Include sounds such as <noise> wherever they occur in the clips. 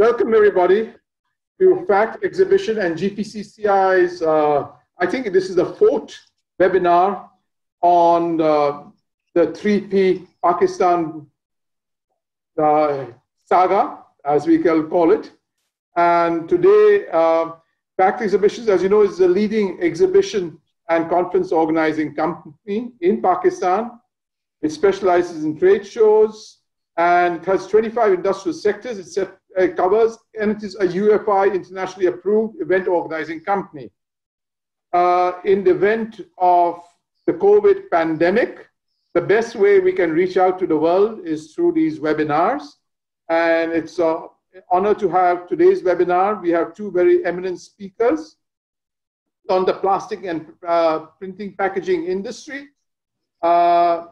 welcome everybody to FAKT exhibition and GPCCI's, uh, I think this is the fourth webinar on uh, the 3P Pakistan uh, saga, as we can call it. And today, uh, FAKT Exhibitions, as you know, is the leading exhibition and conference organizing company in Pakistan. It specializes in trade shows and has 25 industrial sectors. It set, uh, covers, and it is a UFI internationally approved event organizing company. Uh, in the event of the COVID pandemic, the best way we can reach out to the world is through these webinars. And it's an honor to have today's webinar. We have two very eminent speakers on the plastic and uh, printing packaging industry. Uh,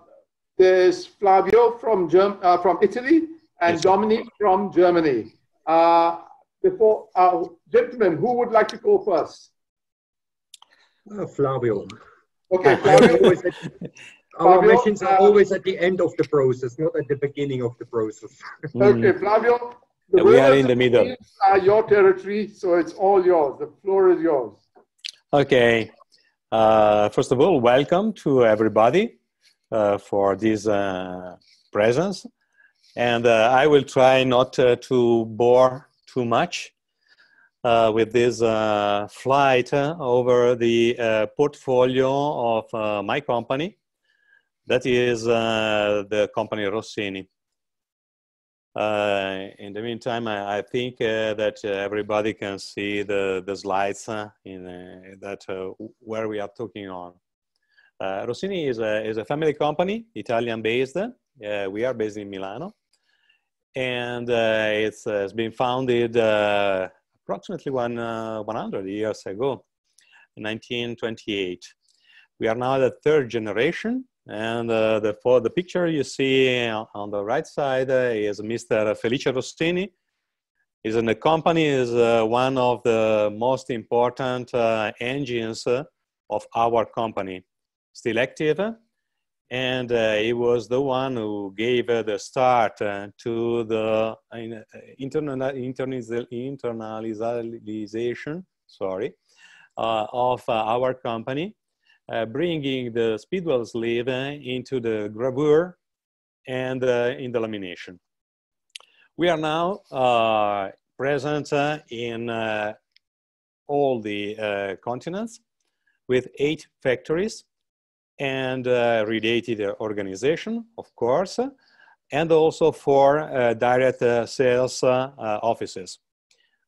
there's Flavio from, Germ uh, from Italy and yes, Dominique from Germany. Uh, before, uh, gentlemen, who would like to go first? Uh, Flavio. Okay, Flavio. Our Flavio, missions are always at the end of the process, not at the beginning of the process. okay, Flavio. we are in the middle. Are your territory, so it's all yours. The floor is yours. Okay. Uh, first of all, welcome to everybody uh, for this uh, presence. And uh, I will try not uh, to bore too much uh, with this uh, flight over the portfolio of my company. That is the company Rossini. Uh, in the meantime, I, I think uh, that uh, everybody can see the, the slides in that where we are talking on. Rossini is a, is a family company, Italian based. we are based in Milano. And it's, it's been founded approximately one, 100 years ago, 1928. We are now the third generation and uh, the, for the picture you see on the right side uh, is Mr. Felice Rossini. He's in the company is uh, one of the most important uh, engines uh, of our company, still active. And uh, he was the one who gave the start to the internal, internalization, sorry, of our company uh, bringing the speedwell sleeve into the gravure and uh, in the lamination. We are now uh, present uh, in uh, all the uh, continents with eight factories and uh, related organization, of course, and also for uh, direct uh, sales offices.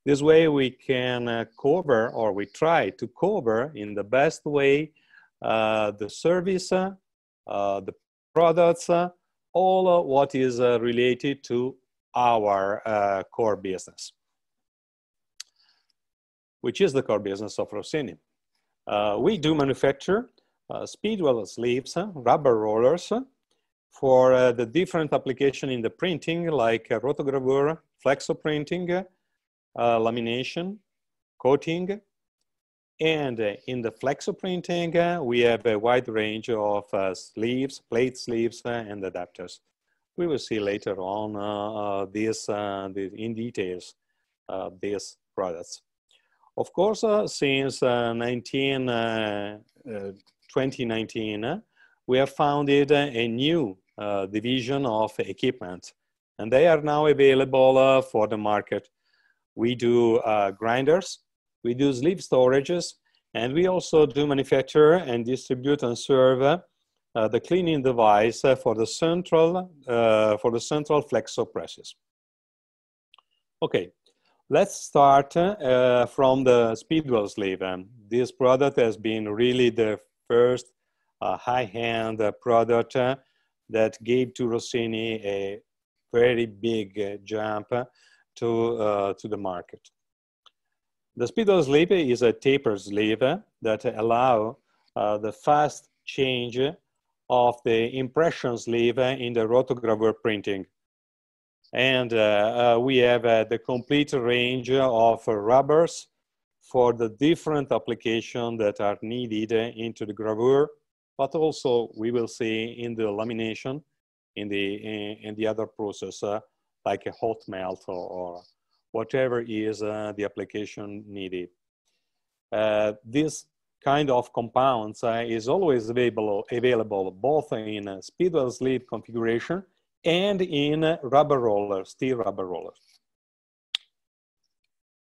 This way we can cover, or we try to cover in the best way uh, the service, uh, the products, uh, all what is related to our core business, which is the core business of Rossini. we do manufacture speedwell sleeves, rubber rollers, for uh, the different application in the printing like uh, rotogravure, flexo printing, uh, lamination, coating, and uh, in the flexo printing, uh, we have a wide range of uh, sleeves, plate sleeves, and adapters. We will see later on this, in details these products. Of course, since 19, 2019, we have founded a new division of equipment and they are now available uh, for the market. We do uh, grinders, we do sleeve storages, and we also do manufacture and distribute and serve uh, the cleaning device uh, for the central uh, for the central flexo presses. Okay, let's start uh, from the speedwell sleeve. Um, this product has been really the first uh, high-end uh, product that gave to Rossini a very big jump to to the market. The speedwell sleeve is a taper sleeve that allow uh, the fast change of the impression sleeve in the rotogravure printing. And uh, uh, we have uh, the complete range of rubbers for the different applications that are needed into the gravure, but also we will see in the lamination in the, in, in the other process, uh, like a hot melt or, or, whatever is uh, the application needed. Uh, this kind of compounds uh, is always available, available both in speedwell sleeve configuration and in rubber roller, steel rubber rollers.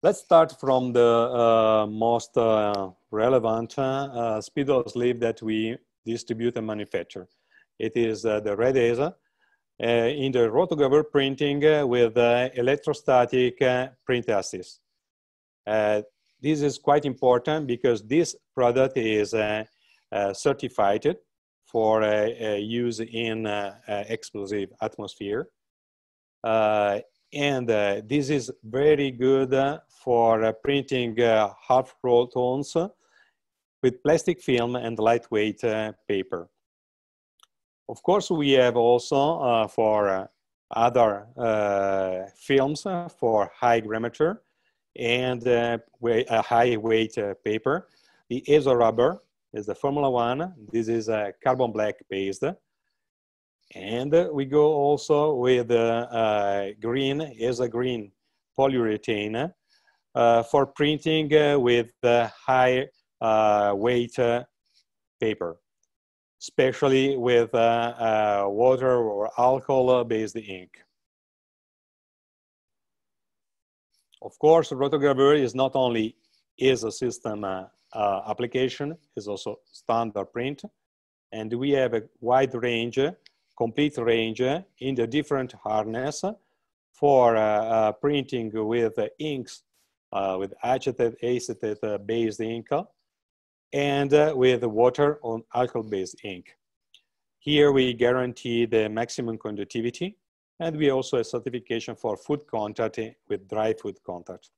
Let's start from the uh, most uh, relevant uh, speedwell sleeve that we distribute and manufacture. It is uh, the Red Ace in the rotogravure printing with electrostatic print assist. this is quite important because this product is certified for use in explosive atmosphere. Uh, and uh, this is very good uh, for printing half roll tones with plastic film and lightweight paper. Of course, we have also for other uh, films uh, for high grammature and uh, a high weight paper. The ESO rubber is the Formula One. This is a carbon black based. And we go also with uh, green, is green polyurethane uh, for printing uh, with high weight paper, especially with water or alcohol-based ink. Of course, rotogravure is not only is a system uh, uh, application, is also standard print. And we have a wide range complete range in the different harness for uh, uh, printing with inks, uh, with acetate, acetate based ink, and with water on alcohol-based ink. Here we guarantee the maximum conductivity, and we also have certification for food contact with dry food contact.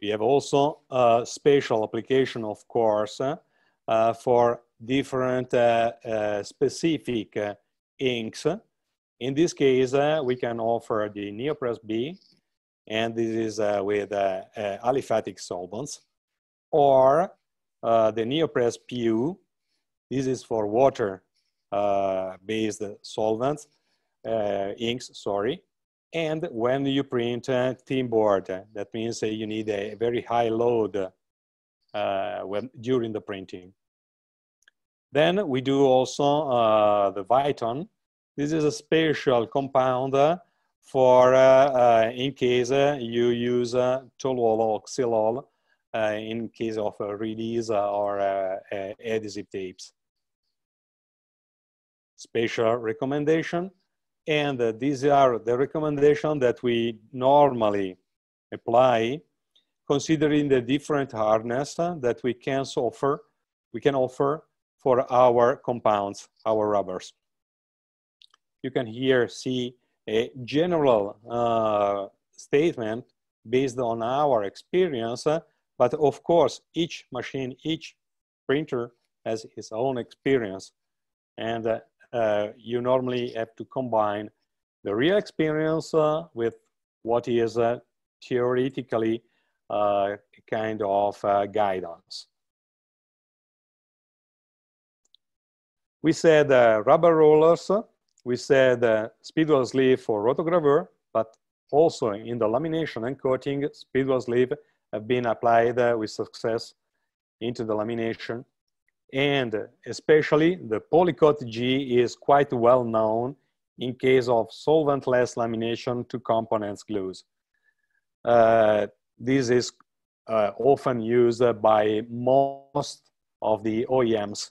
We have also a special application, of course, uh, for different uh, uh, specific inks. In this case, uh, we can offer the Neopress B, and this is uh, with uh, aliphatic solvents, or the Neopress PU. This is for water based solvents, inks, sorry. And when you print thin board, that means you need a very high load uh, when, during the printing. Then we do also uh, the Viton. This is a special compound uh, for uh, uh, in case uh, you use uh, toluol or xylol in case of release or adhesive tapes. Special recommendation. And these are the recommendations that we normally apply considering the different hardness that we can offer, we can offer for our compounds, our rubbers. You can here see a general uh, statement based on our experience, uh, but of course, each machine, each printer has its own experience. And uh, uh you normally have to combine the real experience uh, with what is uh, theoretically kind of guidance. We said rubber rollers, we said uh, speedwell sleeve for rotogravure, but also in the lamination and coating, speedwell sleeve have been applied uh, with success into the lamination. And especially the Polycoat G is quite well known in case of solventless lamination to components glues. Uh, this is uh, often used by most of the OEMs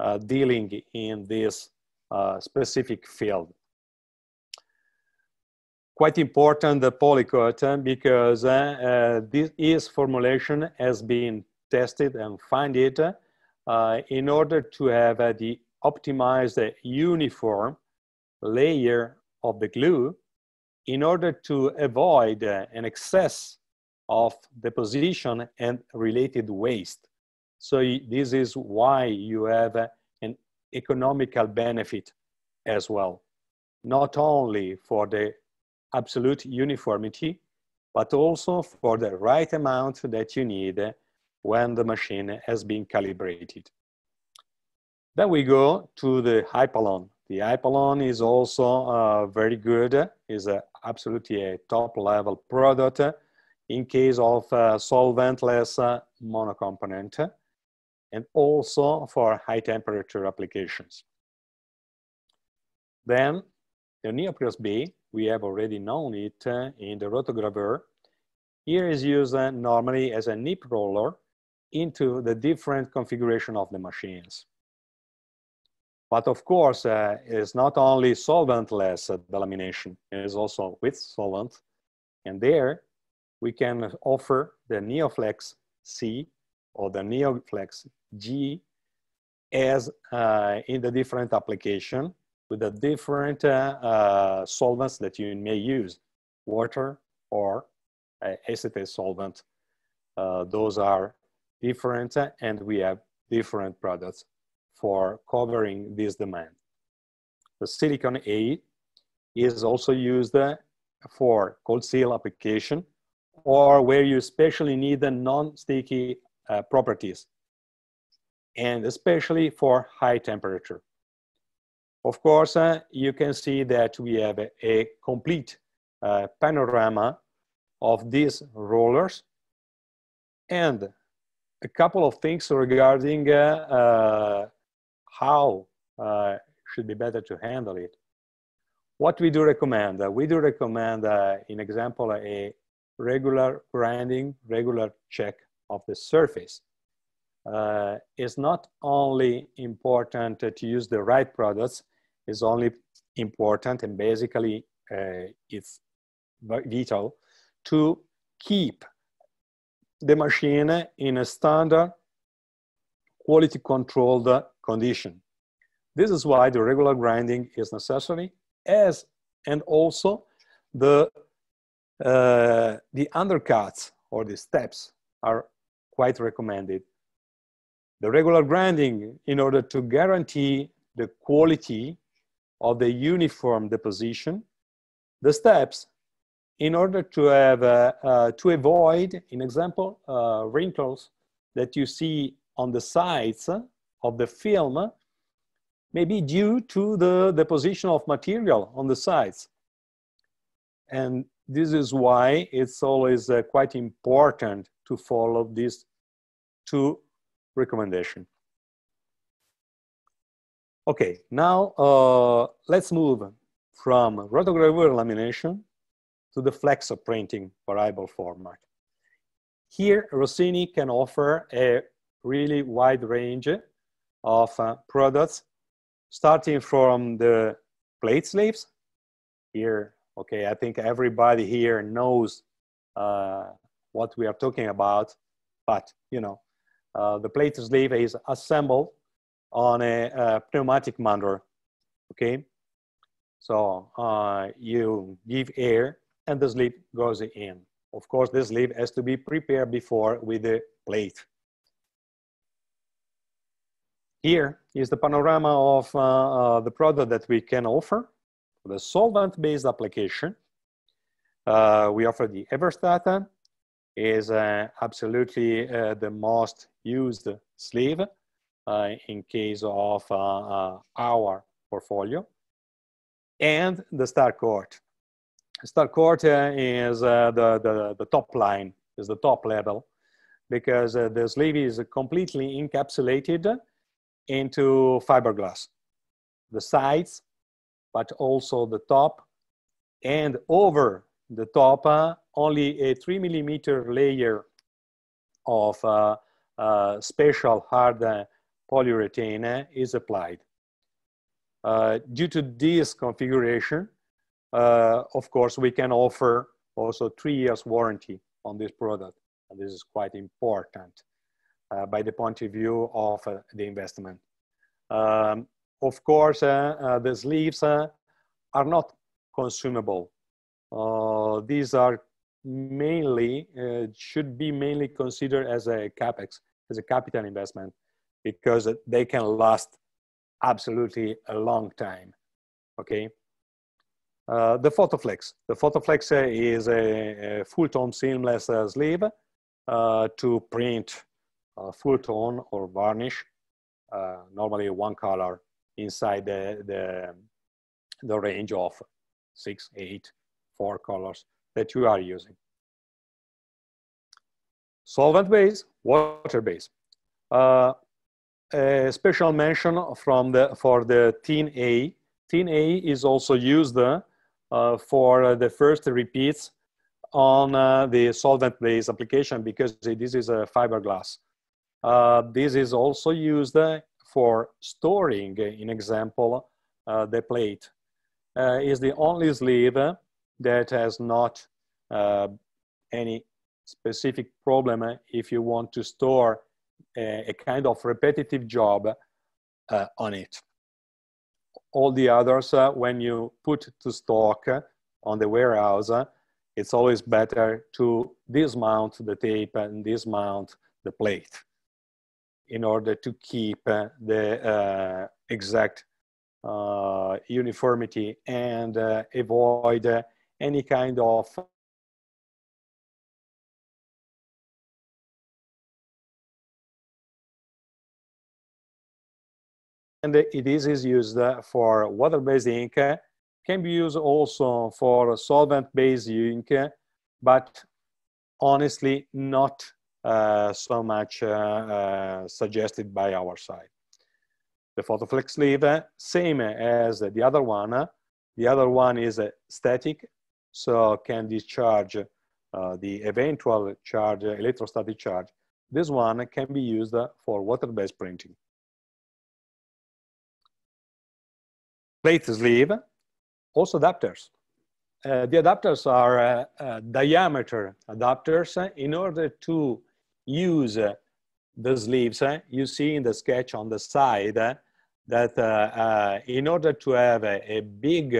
uh, dealing in this Uh, specific field. Quite important the polycoat uh, because this is formulation has been tested and find it uh, in order to have the optimized uniform layer of the glue in order to avoid an excess of deposition and related waste. So this is why you have economical benefit as well, not only for the absolute uniformity, but also for the right amount that you need when the machine has been calibrated. Then we go to the Hypalon. The Hypalon is also uh, very good, is absolutely a top level product in case of uh, solventless uh, monocomponent and also for high temperature applications. Then the Neopress B, we have already known it uh, in the rotogravure. Here is used uh, normally as a nip roller into the different configuration of the machines. But of course, uh, it's not only solventless delamination, it is also with solvent. And there we can offer the NeoFlex C or the NeoFlex G as uh, in the different application with the different uh, uh, solvents that you may use, water or uh, acetate solvent. Those are different and we have different products for covering this demand. The silicon A is also used for cold seal application or where you especially need the non-sticky uh, properties and especially for high temperature. Of course, uh, you can see that we have a, a complete uh, panorama of these rollers and a couple of things regarding uh, uh how uh, should be better to handle it. What we do recommend, we do recommend, in example, a regular grinding, regular check of the surface uh, is not only important to use the right products, is only important and basically uh, it's vital to keep the machine in a standard quality controlled condition. This is why the regular grinding is necessary as and also the uh, the undercuts or the steps are quite recommended. The regular grinding in order to guarantee the quality of the uniform deposition. The steps in order to have uh, uh, to avoid, in example, uh, wrinkles that you see on the sides of the film may be due to the deposition of material on the sides. And this is why it's always uh, quite important to follow these two recommendations. Okay, now uh, let's move from rotogravure lamination to the flexo printing variable format. Here, Rossini can offer a really wide range of uh, products, starting from the plate sleeves. Here, Okay, I think everybody here knows uh, what we are talking about, but you know, uh, the plate sleeve is assembled on a, a pneumatic motor. Okay, so uh, you give air and the sleeve goes in. Of course, the sleeve has to be prepared before with the plate. Here is the panorama of uh, uh, the product that we can offer. For the solvent-based application, uh, we offer the Everstat, is uh, absolutely uh, the most used sleeve uh, in case of uh, uh, our portfolio. And the Starcourt. Starcourt is the, the, the top line, is the top level, because the sleeve is completely encapsulated into fiberglass. The sides but also the top and over the top uh, only a three millimeter layer of uh, uh, special hard uh, polyurethane is applied. Uh, due to this configuration, uh, of course, we can offer also three years warranty on this product. And this is quite important by the point of view of the investment. Um, of course, uh, uh, the sleeves uh, are not consumable. These are mainly, should be mainly considered as a capex, as a capital investment, because they can last absolutely a long time, okay? Uh, the Photoflex. The Photoflex uh, is a, a full tone seamless uh, sleeve to print full tone or varnish, normally one color inside the, the, the range of six, eight, four colors that you are using. Solvent base, water base. Uh, a special mention from the, for the tin A. Tin A is also used uh, for the first repeats on uh, the solvent base application because this is a fiberglass. Uh, this is also used for storing, in example, uh, the plate. Uh, is the only sleeve that has not uh, any specific problem if you want to store a, a kind of repetitive job uh, on it. All the others, uh, when you put to stock on the warehouse, it's always better to dismount the tape and dismount the plate in order to keep uh, the uh, exact uh, uniformity and uh, avoid uh, any kind of and it is, used for water-based ink, can be used also for solvent-based ink, but honestly not uh, so much uh, uh, suggested by our side. The PhotoFlex sleeve, same as the other one. The other one is a static, so can discharge uh, the eventual charge, electrostatic charge. This one can be used for water-based printing. plate sleeve, also adapters. Uh, the adapters are uh, uh, diameter adapters in order to use uh, the sleeves. Uh, you see in the sketch on the side uh, that in order to have a, a big,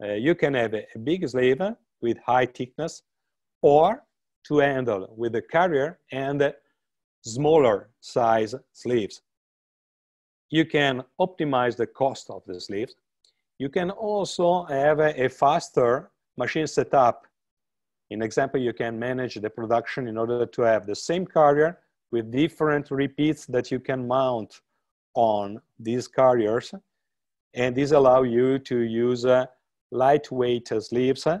you can have a, a big sleeve with high thickness or to handle with a carrier and smaller size sleeves you can optimize the cost of the sleeves. You can also have a, a faster machine setup. In example, you can manage the production in order to have the same carrier with different repeats that you can mount on these carriers. And this allow you to use uh, lightweight sleeves uh,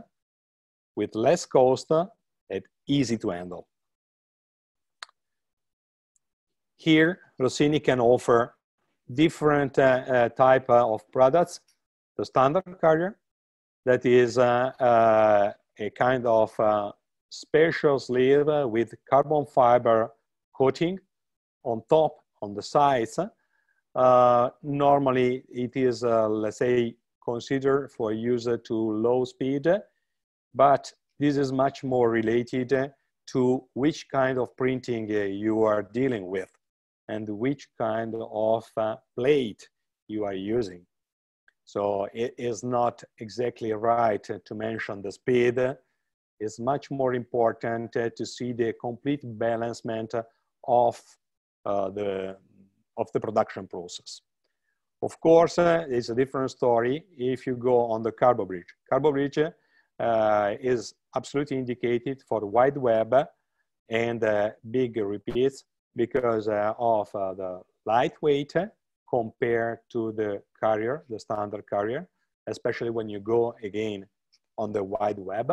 with less cost uh, and easy to handle. Here, Rossini can offer different uh, uh, type uh, of products. The standard carrier, that is a kind of special sleeve with carbon fiber coating on top, on the sides. Uh, normally, it is, uh, let's say, considered for user to low speed, but this is much more related to which kind of printing uh, you are dealing with and which kind of uh, plate you are using. So it is not exactly right to mention the speed. It's much more important to see the complete balancement of uh, the of the production process. Of course, uh, it's a different story if you go on the Carbo Bridge. Carbo Bridge uh, is absolutely indicated for wide web and uh, big repeats because uh, of uh, the lightweight compared to the carrier, the standard carrier, especially when you go again on the wide web.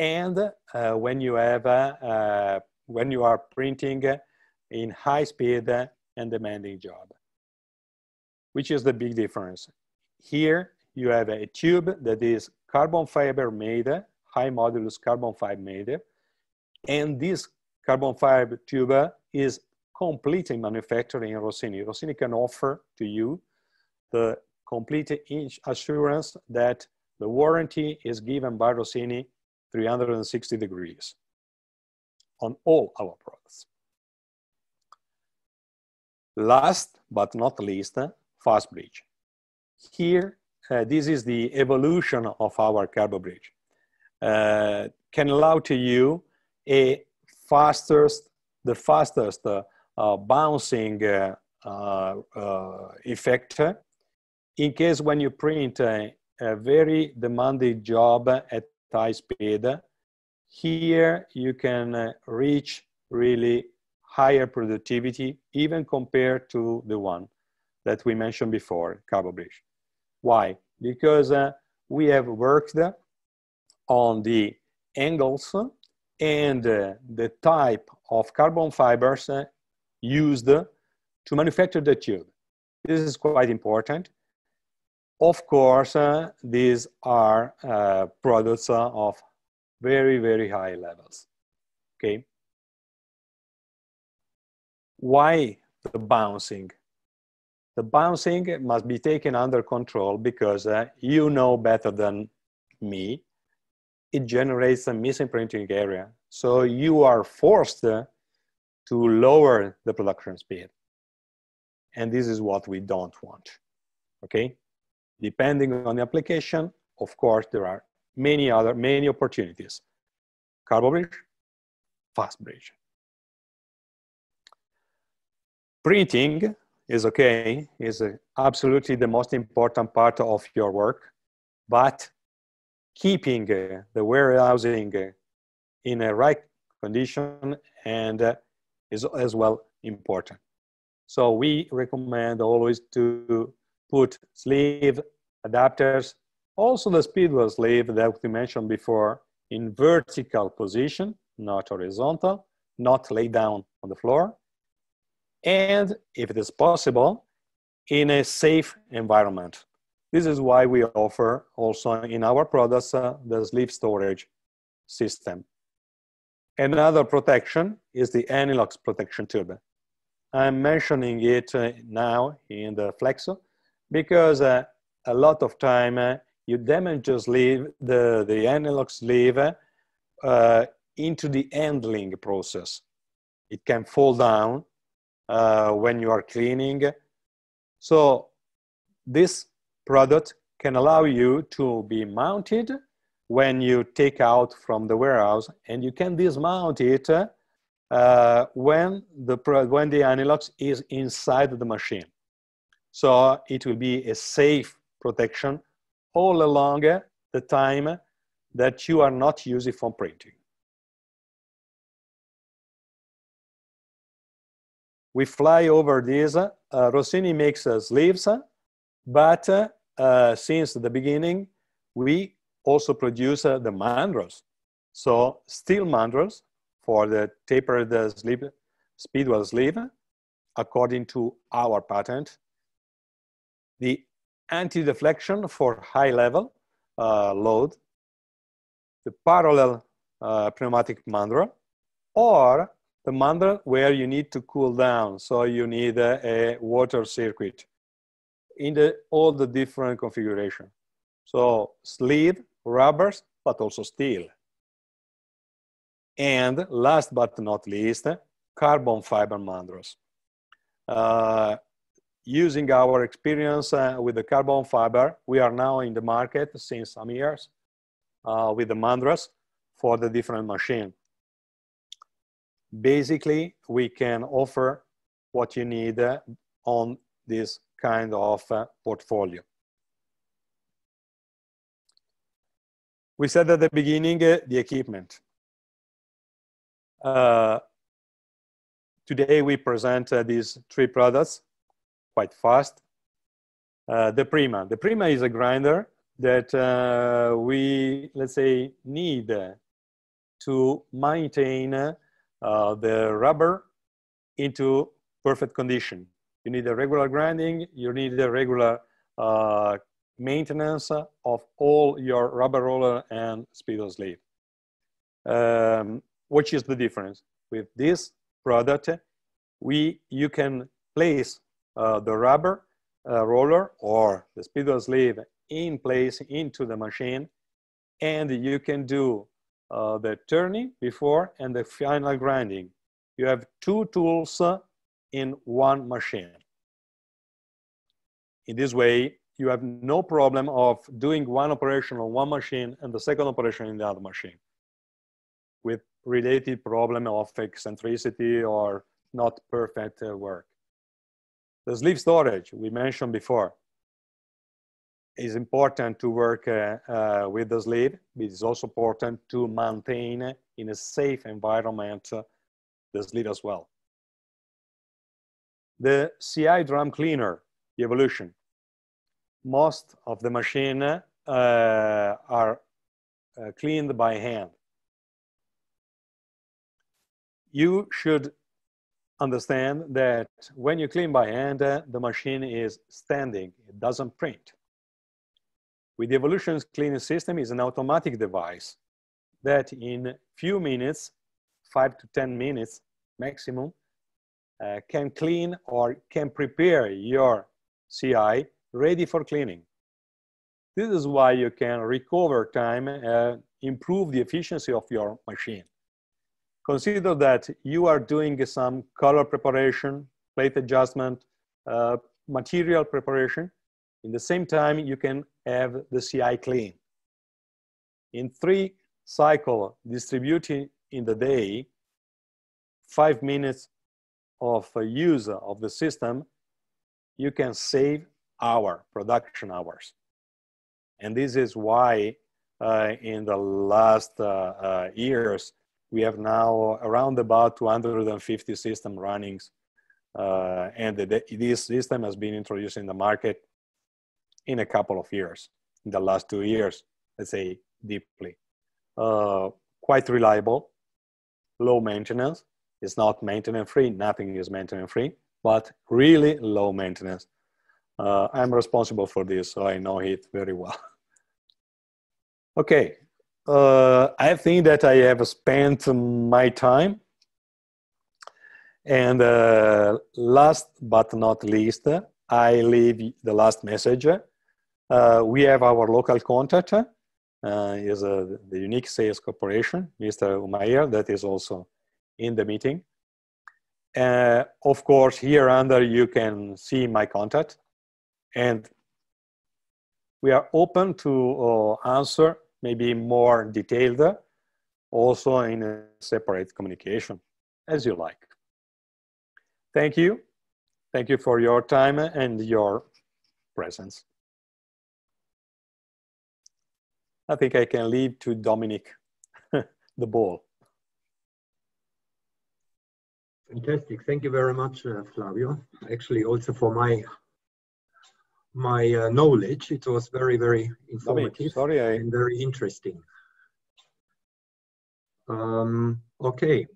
And uh, when you have, when you are printing in high speed and demanding job, which is the big difference. Here you have a tube that is carbon fiber made, high modulus carbon fiber made, and this carbon fiber tube is completely manufactured in Rossini. Rossini can offer to you the complete assurance that the warranty is given by Rossini 360 degrees on all our products. Last but not least, fast bridge. Here, uh, this is the evolution of our carbo bridge. Uh, can allow to you a fastest, the fastest uh, uh, bouncing uh, effect in case when you print a, a very demanding job at high speed, here you can reach really higher productivity even compared to the one. That we mentioned before, CarboBridge. Why? Because uh, we have worked on the angles and uh, the type of carbon fibers uh, used to manufacture the tube. This is quite important. Of course, uh, these are uh, products of very, very high levels, okay? Why the bouncing? The bouncing must be taken under control because uh, you know better than me, it generates a misimprinting area. So you are forced to lower the production speed. And this is what we don't want, okay? Depending on the application, of course, there are many other, many opportunities. CarboBridge, fast bridge. Printing is okay, is absolutely the most important part of your work, but keeping uh, the warehousing uh, in a right condition and uh, is as well important. So we recommend always to put sleeve adapters, also the speedwell sleeve that we mentioned before in vertical position, not horizontal, not lay down on the floor. And if it is possible, in a safe environment. This is why we offer also in our products uh, the sleeve storage system. Another protection is the Anilox protection tube. I'm mentioning it uh, now in the Flexo because uh, a lot of time uh, you damage the sleeve, the, the Anilox sleeve uh, into the handling process. It can fall down uh, when you are cleaning. So this product can allow you to be mounted when you take out from the warehouse and you can dismount it uh, when, the, when the Anilox is inside the machine. So it will be a safe protection all along the time that you are not using for printing. We fly over this. Uh, Rossini makes uh, sleeves but uh, since the beginning, we also produce uh, the mandrels. So steel mandrels for the tapered sleeve, speedwell sleeve, according to our patent. The anti-deflection for high level uh, load, the parallel uh, pneumatic mandrel, or the mandrel where you need to cool down. So you need a water circuit in the, all the different configuration. So sleeve, rubbers, but also steel. And last but not least, carbon fiber mandrels. Uh, using our experience uh, with the carbon fiber, we are now in the market since some years uh, with the mandrels for the different machine. Basically, we can offer what you need uh, on this kind of uh, portfolio. We said at the beginning uh, the equipment. Uh, today we present uh, these three products quite fast. Uh, the Prima. The Prima is a grinder that we, let's say, need to maintain the rubber into perfect condition. You need a regular grinding, you need a regular uh, maintenance of all your rubber roller and speedo sleeve. Um, which is the difference? With this product, we, you can place uh, the rubber uh, roller or the speedo sleeve in place into the machine and you can do uh, the turning before and the final grinding. You have two tools in one machine. In this way, you have no problem of doing one operation on one machine and the second operation in the other machine with related problem of eccentricity or not perfect uh, work. The sleeve storage we mentioned before is important to work uh, uh, with the sleeve. It is also important to maintain in a safe environment uh, the sleeve as well. The CI drum cleaner the evolution. Most of the machine uh, are uh, cleaned by hand. You should understand that when you clean by hand, uh, the machine is standing, it doesn't print. With the Evolution's cleaning system is an automatic device that in few minutes, five to 10 minutes maximum, uh, can clean or can prepare your CI ready for cleaning. This is why you can recover time, uh, improve the efficiency of your machine. Consider that you are doing some color preparation, plate adjustment, uh, material preparation. In the same time, you can have the CI clean. In three cycle distributing in the day, five minutes of use of the system, you can save our production hours. And this is why uh, in the last uh, uh, years, we have now around about 250 system runnings. Uh, and the, this system has been introduced in the market in a couple of years, in the last two years, let's say deeply. Uh, quite reliable, low maintenance. It's not maintenance free, nothing is maintenance free, but really low maintenance. Uh, I'm responsible for this, so I know it very well. <laughs> okay, uh, I think that I have spent my time. And uh, last but not least, I leave the last message. Uh, we have our local contact, uh, is uh, the Unique Sales Corporation, Mr. Umair, that is also in the meeting. Of course, here under you can see my contact. And we are open to answer maybe more detailed, also in a separate communication, as you like. Thank you. Thank you for your time and your presence. I think I can leave to Dominic <laughs> the ball. Fantastic. Thank you very much, uh, Flavio. Actually, also for my my uh, knowledge. It was very, very informative Sorry, I... and very interesting. Um, okay,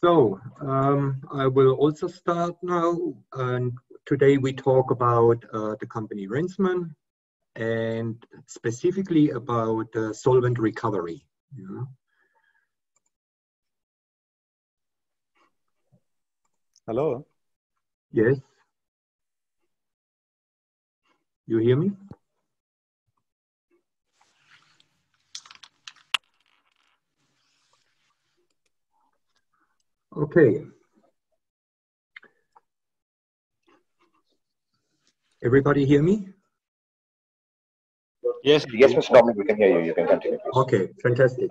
so um, I will also start now. And today we talk about uh, the company Renzmann and specifically about uh, solvent recovery. Yeah. Hello. Yes. You hear me? Okay. Everybody hear me? Yes, yes, Mr. Dominic, we can hear you. You can continue. Please. Okay, fantastic.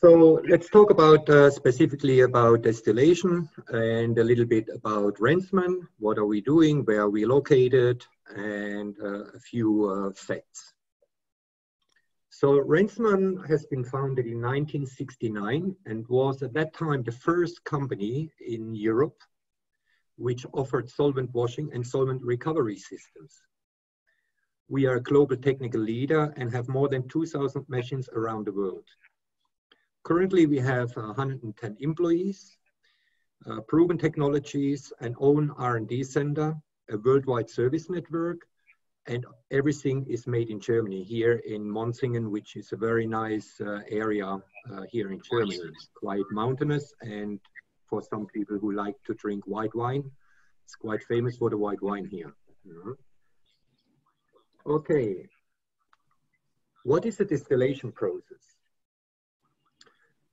So let's talk about uh, specifically about distillation and a little bit about Renzmann. What are we doing? Where are we located? And uh, a few uh, facts. So Renzmann has been founded in 1969 and was at that time the first company in Europe which offered solvent washing and solvent recovery systems. We are a global technical leader and have more than 2,000 machines around the world. Currently, we have 110 employees, uh, proven technologies, an own R&D center, a worldwide service network, and everything is made in Germany, here in Monzingen, which is a very nice uh, area uh, here in Germany. It's quite mountainous, and for some people who like to drink white wine, it's quite famous for the white wine here. Okay. What is the distillation process?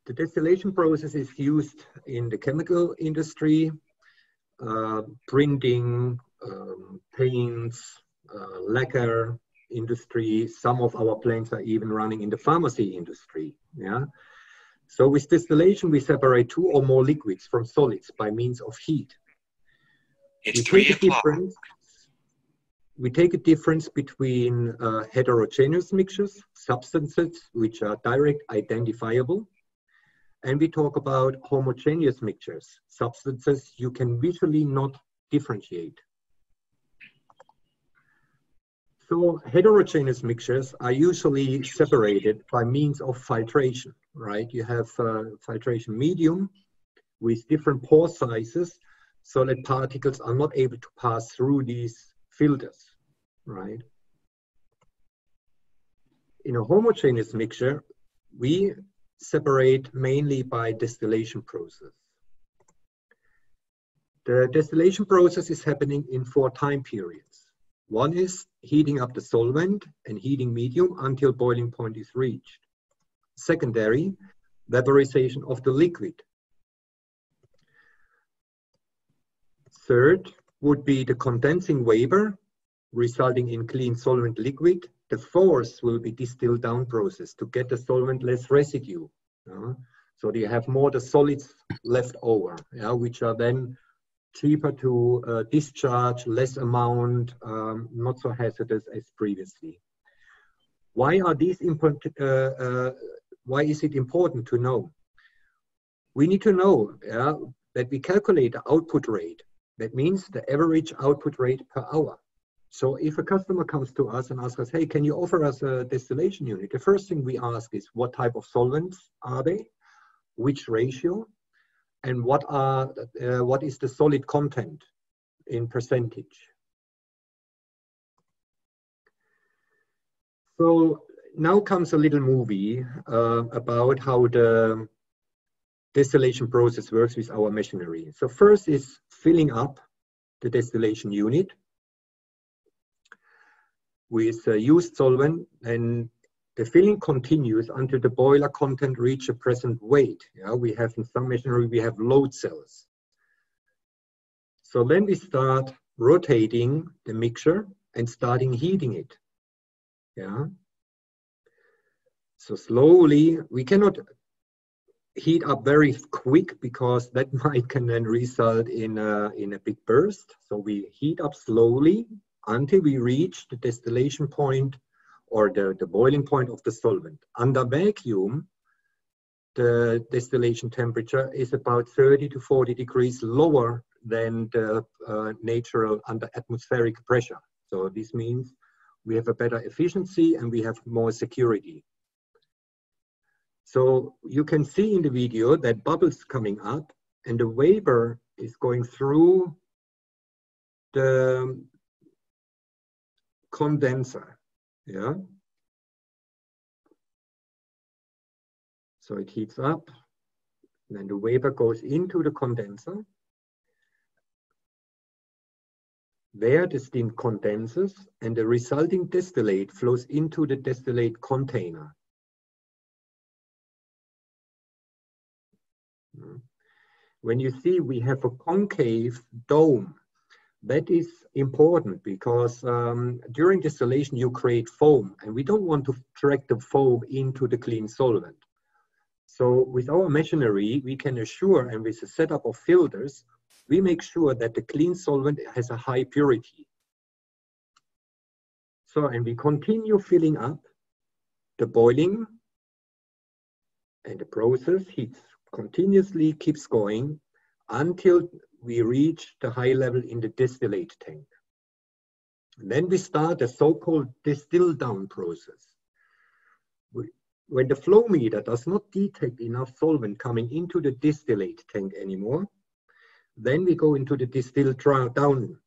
The distillation process is used in the chemical industry, uh, printing, um, paints, uh, lacquer industry. Some of our plants are even running in the pharmacy industry. Yeah. So with distillation, we separate two or more liquids from solids by means of heat. It's we three o'clock. We take a difference between uh, heterogeneous mixtures, substances which are direct identifiable, and we talk about homogeneous mixtures, substances you can visually not differentiate. So heterogeneous mixtures are usually separated by means of filtration, right? You have a filtration medium with different pore sizes so that particles are not able to pass through these filters, right? In a homogeneous mixture, we separate mainly by distillation process. The distillation process is happening in four time periods. One is heating up the solvent and heating medium until boiling point is reached. Secondary, vaporization of the liquid. Third would be the condensing vapor resulting in clean solvent liquid. The fourth will be distilled down process to get the solvent less residue. So you have more the solids left over, yeah, which are then cheaper to uh, discharge, less amount, um, not so hazardous as previously. Why are these important? Uh, uh, why is it important to know? We need to know yeah, that we calculate the output rate. That means the average output rate per hour. So if a customer comes to us and asks us, hey, can you offer us a distillation unit? The first thing we ask is what type of solvents are they? Which ratio? and what are uh, what is the solid content in percentage. So now comes a little movie uh, about how the distillation process works with our machinery. So first is filling up the distillation unit with uh, used solvent and the filling continues until the boiler content reach a present weight. Yeah, we have in some machinery, we have load cells. So then we start rotating the mixture and starting heating it. Yeah. So slowly, we cannot heat up very quick because that <laughs> might can then result in a, in a big burst. So we heat up slowly until we reach the distillation point or the, the boiling point of the solvent. Under vacuum, the distillation temperature is about 30 to 40 degrees lower than the uh, natural under atmospheric pressure. So this means we have a better efficiency and we have more security. So you can see in the video that bubbles coming up and the vapor is going through the condenser. Yeah. So it heats up, then the vapor goes into the condenser. There the steam condenses and the resulting distillate flows into the distillate container. Hmm. When you see we have a concave dome that is important because um, during distillation you create foam and we don't want to track the foam into the clean solvent. So with our machinery, we can assure and with the setup of filters, we make sure that the clean solvent has a high purity. So, and we continue filling up the boiling and the process heats continuously keeps going until we reach the high level in the distillate tank. And then we start a so-called distill down process. When the flow meter does not detect enough solvent coming into the distillate tank anymore, then we go into the distill down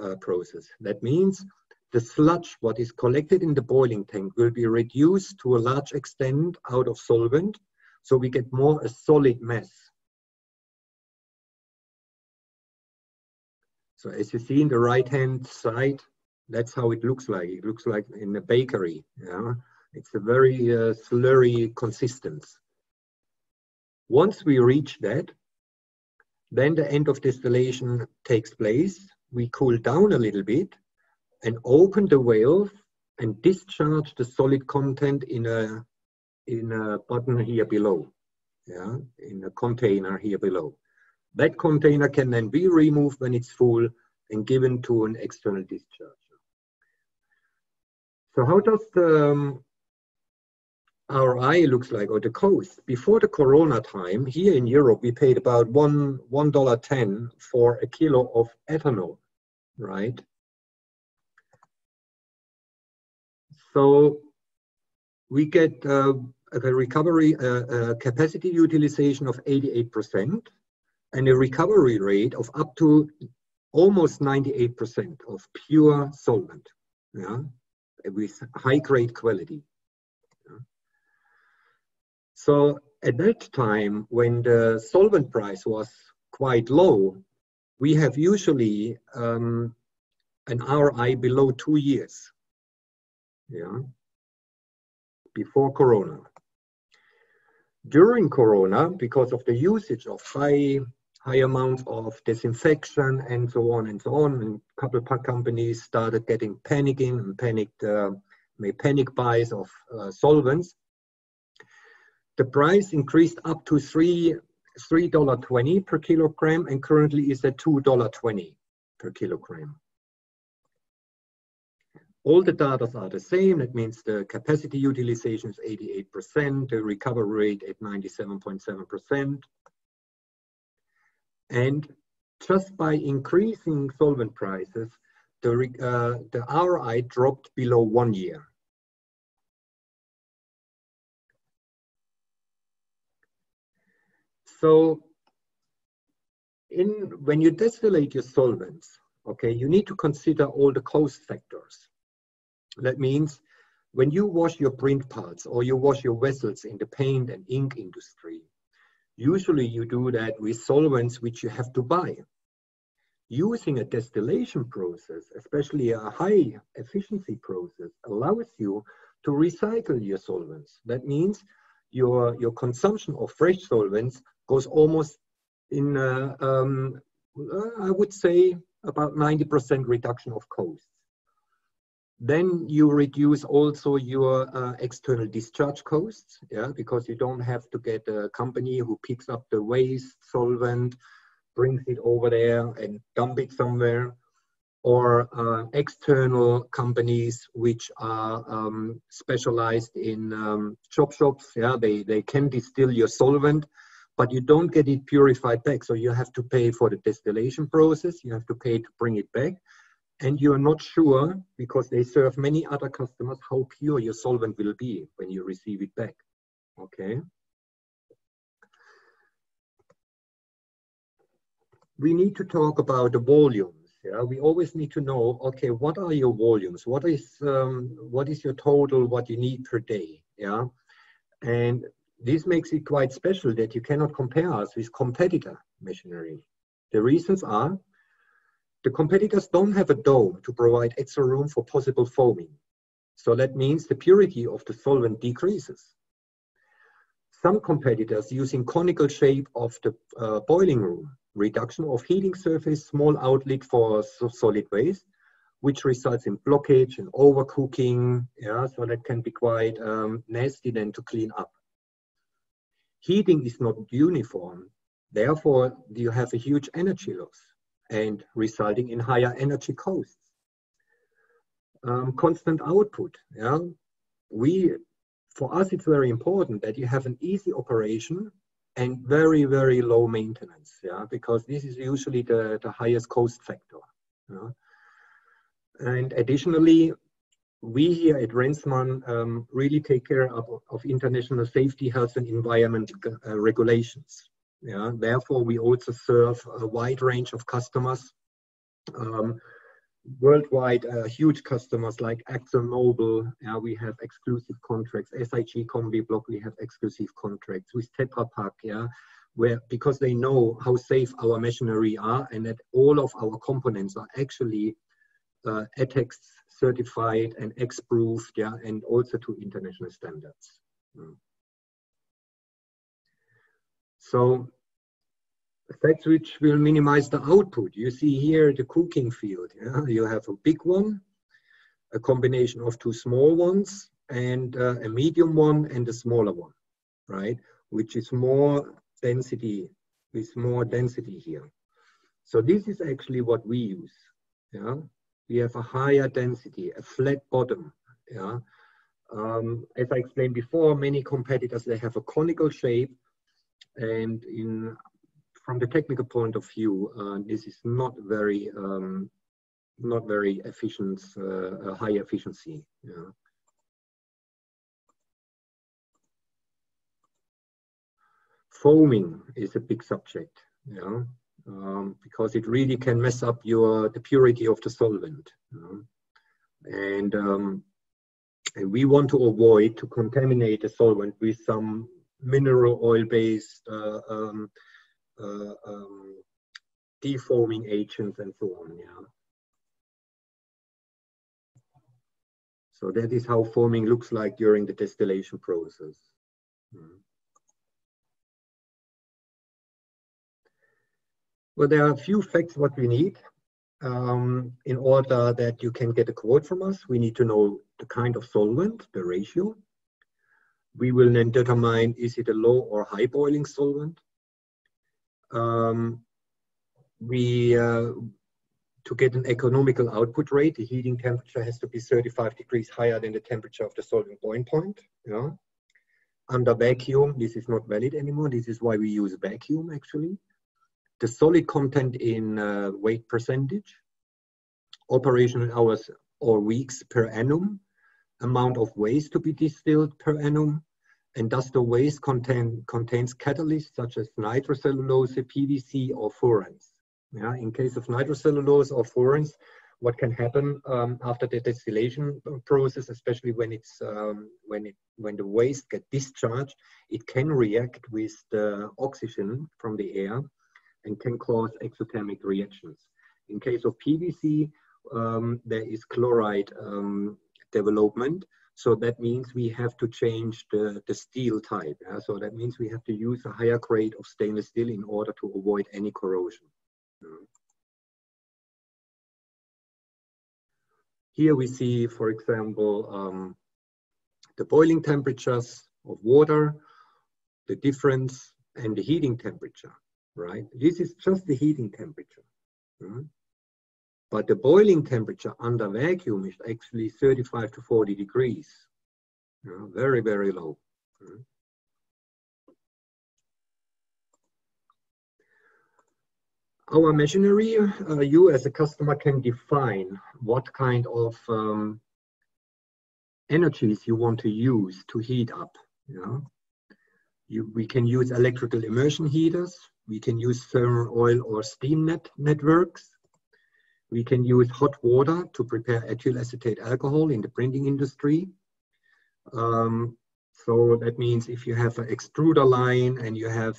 uh, process. That means the sludge, what is collected in the boiling tank, will be reduced to a large extent out of solvent, so we get more a solid mass. So as you see in the right-hand side, that's how it looks like. It looks like in a bakery. Yeah? It's a very uh, slurry consistence. Once we reach that, then the end of distillation takes place. We cool down a little bit and open the valve and discharge the solid content in a in a button here below, yeah, in a container here below. That container can then be removed when it's full and given to an external discharger. So how does the um, looks like, or the cost? Before the Corona time, here in Europe, we paid about one one dollar ten for a kilo of ethanol, right? So we get uh, a recovery uh, capacity utilization of 88% and a recovery rate of up to almost 98% of pure solvent, yeah, with high grade quality. So at that time, when the solvent price was quite low, we have usually um, an RI below two years, yeah, before Corona. During Corona, because of the usage of high high amounts of disinfection and so on and so on. And a couple of companies started getting panicking and panicked, uh, made panic buys of uh, solvents. The price increased up to three $3.20 per kilogram and currently is at $2.20 per kilogram. All the data are the same. That means the capacity utilization is 88%, the recovery rate at 97.7%. And just by increasing solvent prices, the, uh, the RI dropped below one year. So in, when you distillate your solvents, okay, you need to consider all the cost factors. That means when you wash your print parts or you wash your vessels in the paint and ink industry, Usually you do that with solvents which you have to buy. Using a distillation process, especially a high efficiency process, allows you to recycle your solvents. That means your, your consumption of fresh solvents goes almost in, uh, um, I would say, about 90% reduction of costs. Then you reduce also your uh, external discharge costs, yeah, because you don't have to get a company who picks up the waste solvent, brings it over there and dump it somewhere, or uh, external companies which are um, specialized in um, chop shops. Yeah, they they can distill your solvent, but you don't get it purified back. So you have to pay for the distillation process. You have to pay to bring it back and you're not sure because they serve many other customers how pure your solvent will be when you receive it back. Okay? We need to talk about the volumes yeah? We always need to know okay what are your volumes? What is um, what is your total what you need per day yeah? And this makes it quite special that you cannot compare us with competitor machinery. The reasons are the competitors don't have a dome to provide extra room for possible foaming. So that means the purity of the solvent decreases. Some competitors using conical shape of the uh, boiling room, reduction of heating surface, small outlet for solid waste, which results in blockage and overcooking. Yeah, so that can be quite um, nasty then to clean up. Heating is not uniform. Therefore, you have a huge energy loss and resulting in higher energy costs. Um, constant output. Yeah, we for us it's very important that you have an easy operation and very very low maintenance. Yeah, because this is usually the the highest cost factor. Yeah? And additionally, we here at Renzmann um, really take care of, of, international safety, health, and environment uh, regulations. Yeah, therefore, we also serve a wide range of customers. Um, worldwide, uh, huge customers like ExxonMobil. Yeah, we have exclusive contracts. SIG Combibloc, we have exclusive contracts with Tetra Pak. Yeah, where because they know how safe our machinery are and that all of our components are actually uh, ATEX certified and X-proofed, yeah, and also to international standards. Mm. So effects which will minimize the output. You see here the cooking field. Yeah? You have a big one, a combination of two small ones, and uh, a medium one and a smaller one, right? Which is more density, with more density here. So this is actually what we use. Yeah, we have a higher density, a flat bottom. Yeah, um, as I explained before, many competitors they have a conical shape and in from the technical point of view, uh, this is not very um, not very efficient, uh, uh high efficiency. Foaming is a big subject, yeah, um, because it really can mess up your the purity of the solvent, and, um, and we want to avoid to contaminate the solvent with some mineral oil based uh, um, um, defoaming agents and so on. Yeah. So that is how foaming looks like during the distillation process. Mm. Well, there are a few facts what we need. Um, in order that you can get a quote from us, we need to know the kind of solvent, the ratio. We will then determine is it a low or high boiling solvent. Um, we uh, to get an economical output rate, the heating temperature has to be 35 degrees higher than the temperature of the solvent boiling point. Yeah. Under vacuum, this is not valid anymore. This is why we use vacuum actually. The solid content in uh, weight percentage, operational hours or weeks per annum, amount of waste to be distilled per annum, and does the waste contain, contains catalysts such as nitrocellulose, PVC, or furans. Yeah, in case of nitrocellulose or furans, what can happen um, after the distillation process, especially when it's um, when it when the waste get discharged, it can react with the oxygen from the air and can cause exothermic reactions. In case of PVC, um, there is chloride um, development. So that means we have to change the, the steel type. Yeah? So that means we have to use a higher grade of stainless steel in order to avoid any corrosion. Here we see, for example, um, the boiling temperatures of water, the difference, and the heating temperature, right? This is just the heating temperature. Right? But the boiling temperature under vacuum is actually 35 to 40 degrees. very, very low. Our machinery, uh, you as a customer can define what kind of um, energies you want to use to heat up. You know? you, we can use electrical immersion heaters. We can use thermal oil or steam net networks. We can use hot water to prepare ethyl acetate alcohol in the printing industry. Um, so that means if you have an extruder line and you have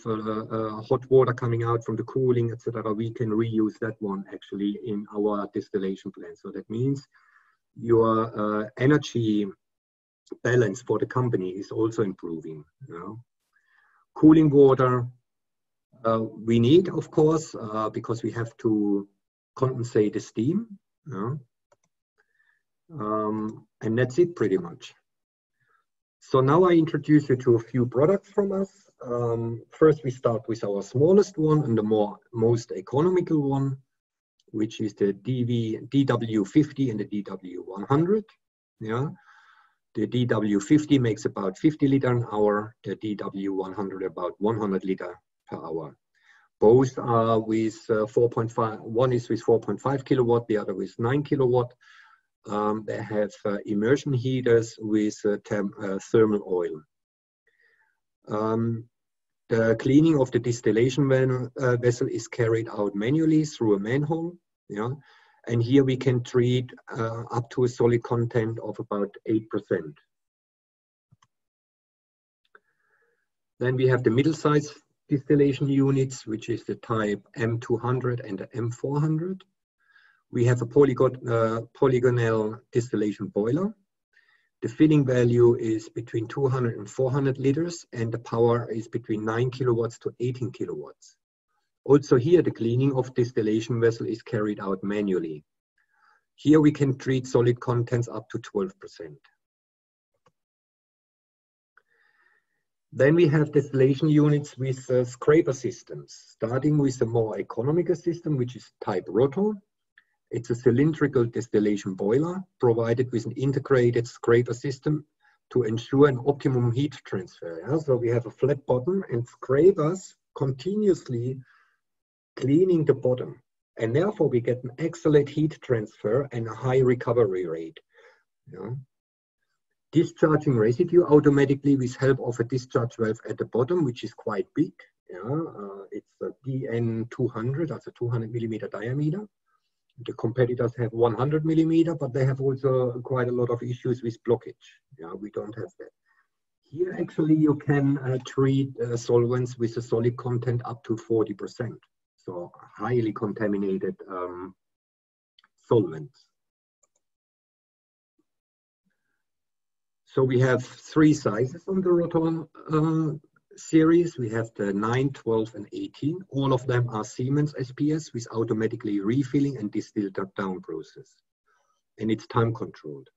hot water coming out from the cooling, etc., we can reuse that one actually in our distillation plant. So that means your uh, energy balance for the company is also improving. You know? Cooling water, uh, we need, of course, uh, because we have to compensate steam. Know? um, and that's it pretty much. So now I introduce you to a few products from us. Um, first, we start with our smallest one and the more most economical one, which is the DV, DW50 and the DW100. Yeah, the DW50 makes about 50 liter an hour, the DW100 about 100 liter per hour. Both are with uh, 4.5, one is with 4.5 kilowatt, the other with 9 kilowatt. Um, they have uh, immersion heaters with uh, uh, thermal oil. Um, the cleaning of the distillation uh, vessel is carried out manually through a manhole. Yeah, and here we can treat up to a solid content of about 8%. Then we have the middle size distillation units, which is the type M200 and the M400. We have a polygon, uh, polygonal distillation boiler. The filling value is between 200 and 400 liters, and the power is between 9 kilowatts to 18 kilowatts. Also here, the cleaning of distillation vessel is carried out manually. Here we can treat solid contents up to 12%. Then we have distillation units with uh, scraper systems, starting with a more economical system, which is type Roto. It's a cylindrical distillation boiler provided with an integrated scraper system to ensure an optimum heat transfer. Yeah? So we have a flat bottom and scrapers continuously cleaning the bottom. And therefore we get an excellent heat transfer and a high recovery rate. Yeah? Discharging residue automatically with help of a discharge valve at the bottom, which is quite big. Yeah, uh, it's a DN200, that's a 200 millimeter diameter. The competitors have 100 millimeter, but they have also quite a lot of issues with blockage. Yeah, we don't have that. Here, actually, you can uh, treat uh, solvents with a solid content up to 40%. So highly contaminated um, solvents. So we have three sizes on the Roto uh, series. We have the 9, 12, and 18. All of them are Siemens SPS with automatically refilling and distilled down process. And it's time controlled.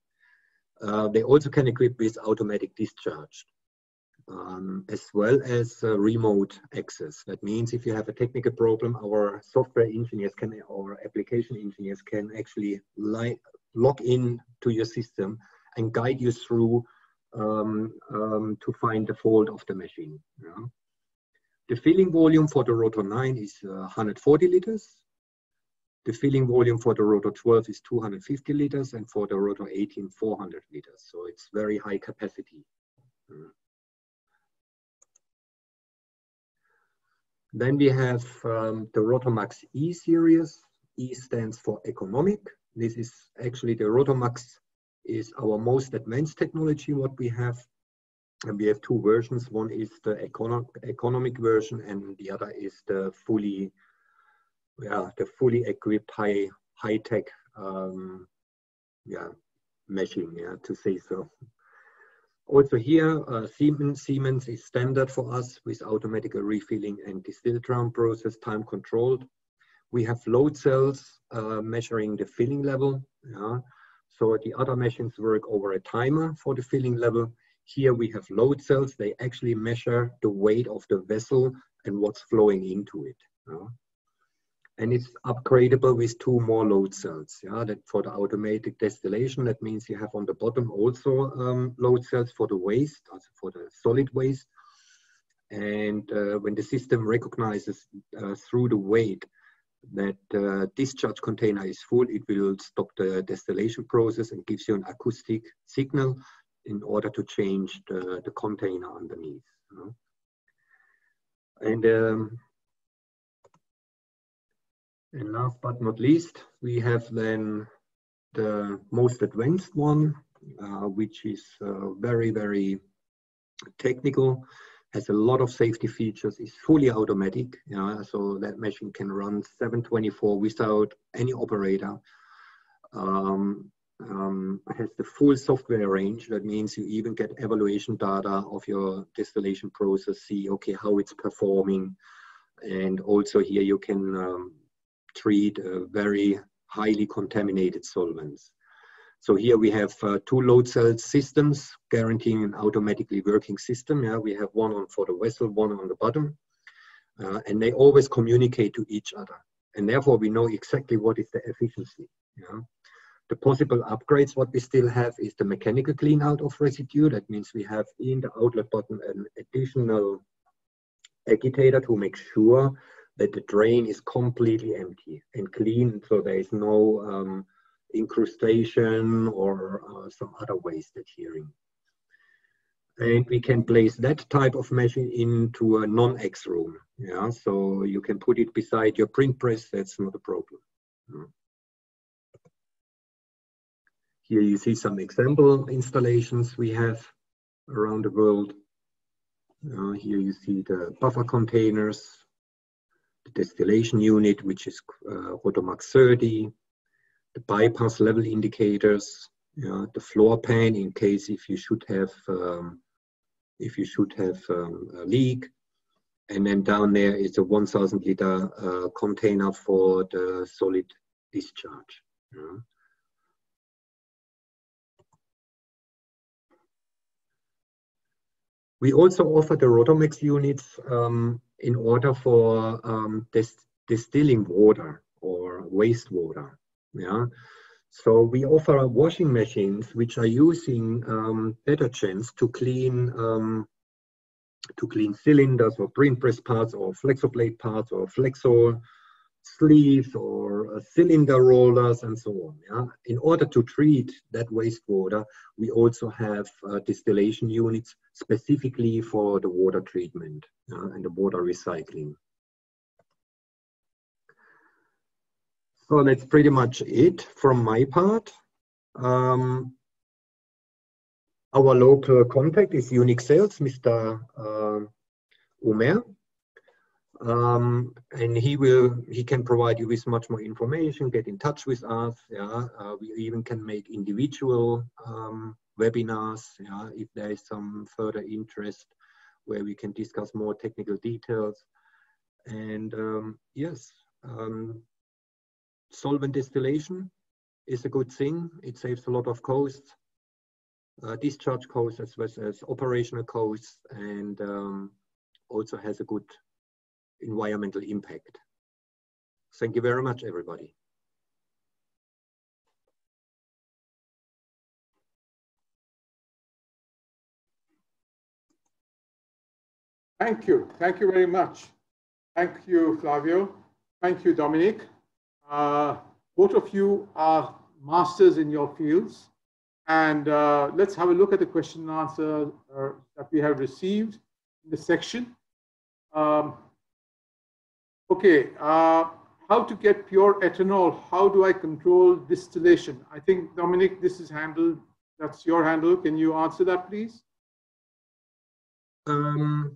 Uh, they also can equip with automatic discharge, um, as well as uh, remote access. That means if you have a technical problem, our software engineers can, or application engineers can actually log in to your system and guide you through um, um, to find the fault of the machine. Yeah. The filling volume for the Roto 9 is uh, 140 liters. The filling volume for the Roto 12 is 250 liters and for the Roto 18, 400 liters. So it's very high capacity. Then we have um, the Rotomax E series. E stands for economic. This is actually the Rotomax is our most advanced technology what we have. And we have two versions. One is the econo economic version and the other is the fully, yeah, the fully equipped high, high tech, um, yeah, machine, yeah, to say so. Also here, uh, Siemens, Siemens is standard for us with automatic refilling and distilled drum process, time controlled. We have load cells uh, measuring the filling level. Yeah. So the other machines work over a timer for the filling level. Here we have load cells. They actually measure the weight of the vessel and what's flowing into it. And it's upgradable with two more load cells. Yeah, that for the automatic distillation, that means you have on the bottom also um, load cells for the waste, also for the solid waste. And uh, when the system recognizes uh, through the weight that uh, discharge container is full, it will stop the distillation process and gives you an acoustic signal in order to change the, the container underneath. You know? And, um, and last but not least, we have then the most advanced one, uh, which is uh, very, very technical has a lot of safety features, is fully automatic, yeah, so that machine can run 724 without any operator. Um, um, has the full software range. That means you even get evaluation data of your distillation process, see, okay, how it's performing. And also here you can um, treat uh, very highly contaminated solvents. So here we have uh, two load cell systems guaranteeing an automatically working system. Yeah, we have one on for the vessel, one on the bottom, uh, and they always communicate to each other. And therefore we know exactly what is the efficiency. Yeah. The possible upgrades, what we still have is the mechanical clean out of residue. That means we have in the outlet button an additional agitator to make sure that the drain is completely empty and clean. So there is no um, incrustation or uh, some other waste adhering. And we can place that type of machine into a non-X room. Yeah, so you can put it beside your print press, that's not a problem. Here you see some example installations we have around the world. Uh, here you see the buffer containers, the distillation unit, which is uh, Rotomax 30, the bypass level indicators, yeah, the floor pan in case if you should have um, if you should have um, a leak, and then down there is a 1,000 liter uh, container for the solid discharge. Yeah. We also offer the Rotomax units um, in order for um, dis distilling water or wastewater. Yeah. So we offer washing machines which are using um, detergents to clean um, to clean cylinders or print press parts or flexoplate parts or flexo sleeves or uh, cylinder rollers and so on. Yeah? In order to treat that wastewater, we also have uh, distillation units specifically for the water treatment. uh, and the water recycling. So that's pretty much it from my part. Um, our local contact is Unique Sales, Mr. Uh, Omer. Um, and he will he can provide you with much more information get in touch with us yeah uh, we even can make individual um, webinars yeah if there is some further interest where we can discuss more technical details and um, yes um, solvent distillation is a good thing it saves a lot of costs uh, discharge costs as well as operational costs and um, also has a good environmental impact. Thank you very much, everybody. Thank you. Thank you very much. Thank you, Flavio. Thank you, Dominic. Uh, both of you are masters in your fields. And uh, let's have a look at the question and answer uh, that we have received in the section. Um, okay, how to get pure ethanol? How do I control distillation? I think, Dominic, this is handled, that's your handle. Can you answer that, please? Um,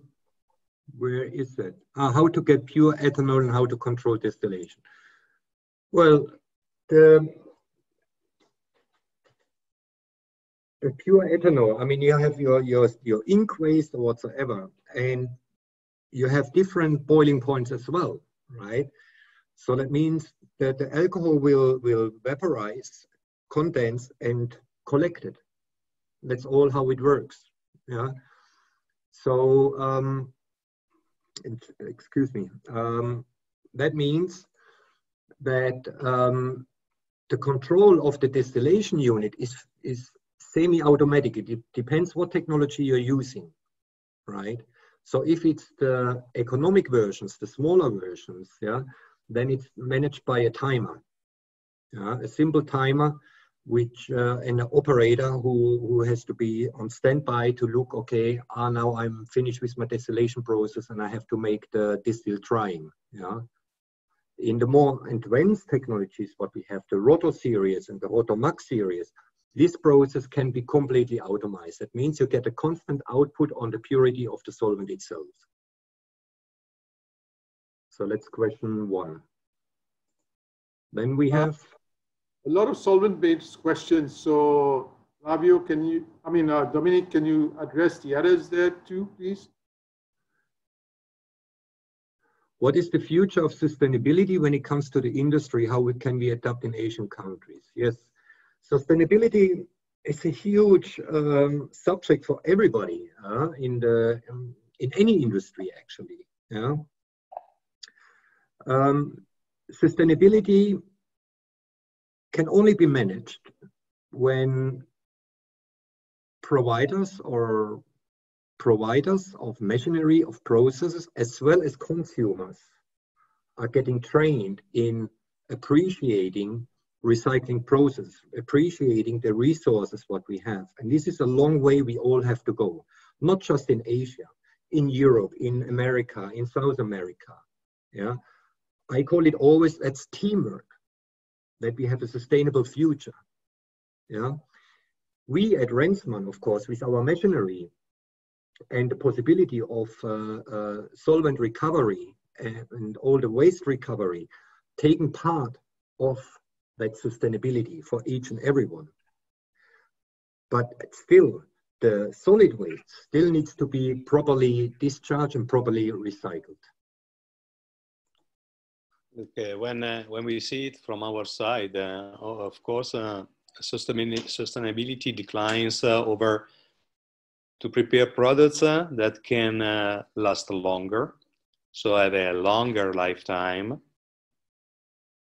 where is that? Uh, how to get pure ethanol and how to control distillation. Well, the, the pure ethanol, I mean, you have your, your, your ink waste or whatsoever, and you have different boiling points as well, right? So that means that the alcohol will, will vaporize, condense, and collect it. That's all how it works. Yeah. So, um, excuse me. Um, that means that um, the control of the distillation unit is, is semi-automatic. It depends what technology you're using, right? So if it's the economic versions, the smaller versions, yeah, then it's managed by a timer, yeah, a simple timer, which uh, an operator who, who has to be on standby to look, okay, ah, now I'm finished with my distillation process and I have to make the distill drying, yeah. In the more advanced technologies, what we have, the Roto series and the Roto Max series, this process can be completely automized. That means you get a constant output on the purity of the solvent itself. So let's question one. Then we have a lot of solvent-based questions. So Flavio, can you, I mean, uh, Dominic, can you address the others there too, please? What is the future of sustainability when it comes to the industry? How it can be adapted in Asian countries? Yes, Sustainability is a huge um, subject for everybody uh, in the um, in any industry actually. Yeah. Um, sustainability can only be managed when providers or providers of machinery of processes as well as consumers are getting trained in appreciating recycling process, appreciating the resources what we have. And this is a long way we all have to go, not just in Asia, in Europe, in America, in South America. Yeah, I call it always that's teamwork, that we have a sustainable future. Yeah, we at Renzmann, of course, with our machinery and the possibility of uh, uh, solvent recovery and, all the waste recovery, taking part of that sustainability for each and everyone. But still, the solid waste still needs to be properly discharged and properly recycled. Okay, when, uh, when we see it from our side, uh, of course, uh, sustainability declines uh, over to prepare products uh, that can uh, last longer, so have a longer lifetime,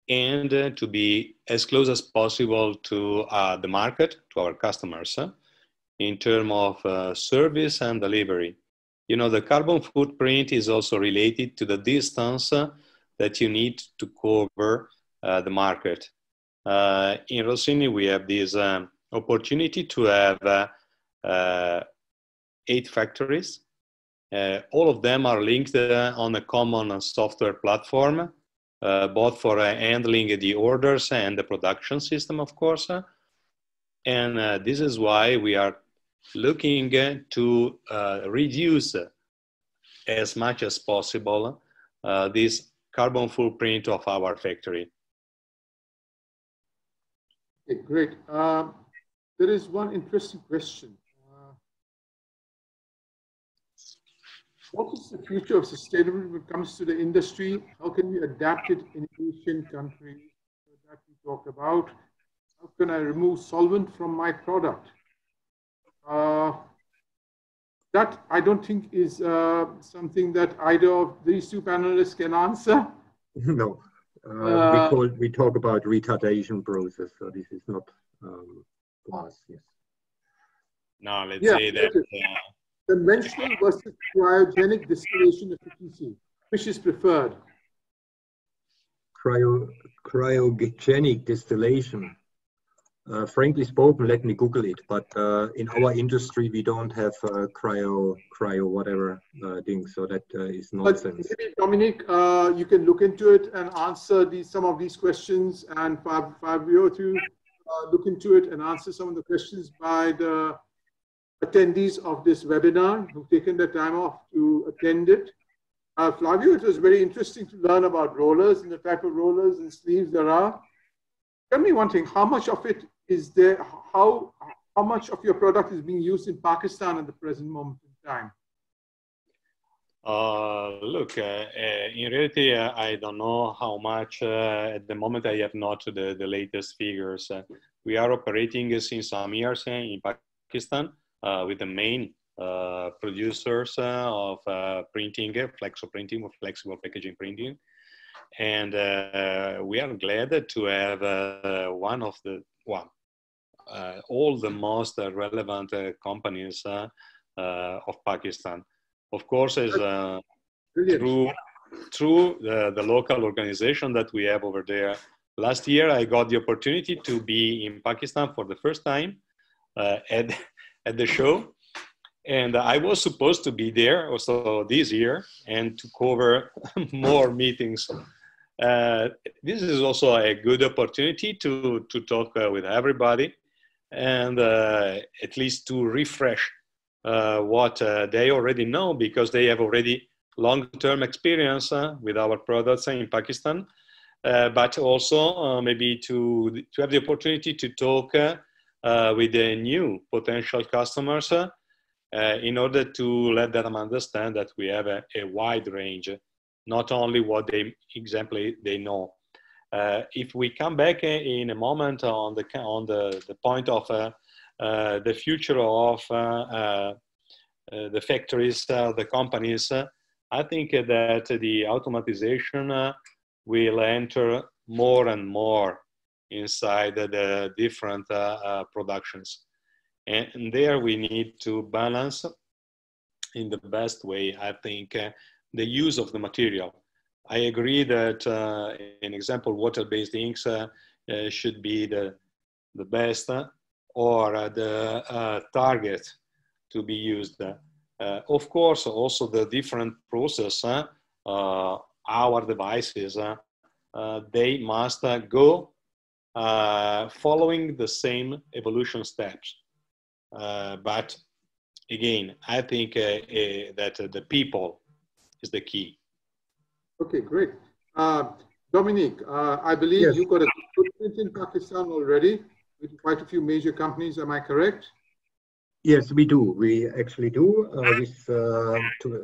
and uh, to be as close as possible to uh, the market, to our customers, uh, in terms of uh, service and delivery. You know, the carbon footprint is also related to the distance uh, that you need to cover uh, the market. in Rossini, we have this um, opportunity to have eight factories Uh, all of them are linked uh, on a common software platform, uh, both for handling the orders and the production system, of course. And this is why we are looking to reduce as much as possible this carbon footprint of our factory. Okay, great. Um, there is one interesting question. What is the future of sustainability when it comes to the industry? How can we adapt it in Asian countries that we talk about? How can I remove solvent from my product? Uh, that I don't think is uh, something that either of these two panelists can answer. <laughs> No. Uh, we, uh, call, we talk about retardation process, so this is not um, us. Yes. No, let's yeah, say that. Conventional versus cryogenic distillation efficiency, which is preferred? Cryo, cryogenic distillation. Uh, frankly spoken, let me Google it. But uh, in our industry, we don't have uh, cryo, cryo whatever uh, thing. So that uh, is nonsense. But maybe Dominic, uh, you can look into it and answer these, some of these questions, and Fabio to look into it and answer some of the questions by the attendees of this webinar who've taken the time off to attend it. Flavio, it was very interesting to learn about rollers and the type of rollers and sleeves there are. Tell me one thing, how much of it is there, how, how much of your product is being used in Pakistan at the present moment in time? Uh, look, uh, uh, in reality, uh, I don't know how much. Uh, at the moment, I have not the, the latest figures. Uh, we are operating since some years in Pakistan Uh, with the main uh, producers uh, of printing, flexo printing, or flexible packaging printing. And we are glad to have one of the one uh, all the most relevant uh, companies uh, of Pakistan. Of course, is through through the, the local organization that we have over there. Last year, I got the opportunity to be in Pakistan for the first time at at the show and I was supposed to be there also this year and to cover <laughs> more meetings. Uh, this is also a good opportunity to to talk uh, with everybody and uh, at least to refresh uh, what uh, they already know because they have already long-term experience with our products in Pakistan, but also maybe to, to have the opportunity to talk with the new potential customers uh, in order to let them understand that we have a, a, wide range, not only what they exactly they know. Uh, if we come back in a moment on the on the, the point of uh, uh, the future of the factories, the companies, I think that the automatization will enter more and more inside the different uh, uh, productions. And there we need to balance in the best way, I think, uh, the use of the material I agree that uh, in example, water-based inks uh, uh, should be the, the best or the target to be used. of course, also the different process, our devices, they must go uh, following the same evolution steps. Uh, but again, I think uh, that the people is the key. Okay, great. Uh, Dominique, uh, I believe yes. you've got a footprint in Pakistan already with quite a few major companies. Am I correct? Yes, we do. We actually do uh, with uh,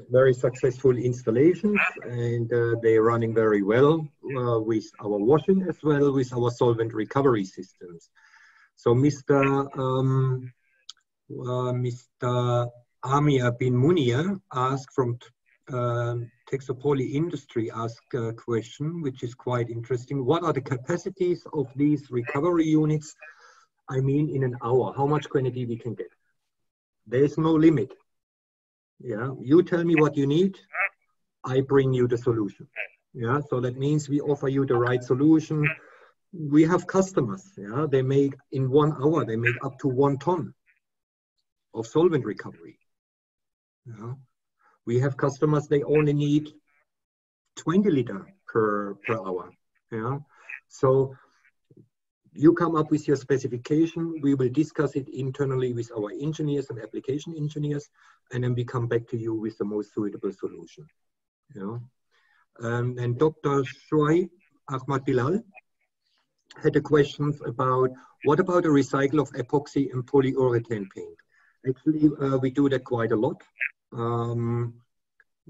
very successful installations, and uh, they're running very well uh, with our washing as well with our solvent recovery systems. So, Mr. Um, uh, Mr. Amir bin Munia asked from um, Texopoly industry asked a question, which is quite interesting. What are the capacities of these recovery units? I mean, in an hour, how much quantity we can get? There is no limit. Yeah, you tell me what you need, I bring you the solution. Yeah, so that means we offer you the right solution. We have customers. Yeah, they make in one hour they make up to one ton of solvent recovery. Yeah We have customers, they only need 20 liter per, per hour. Yeah. So you come up with your specification, we will discuss it internally with our engineers and application engineers, and then we come back to you with the most suitable solution. Yeah. Um, and Dr. Shoaib Ahmad Bilal had a question about what about a recycle of epoxy and polyurethane paint? Actually, uh, we do that quite a lot um,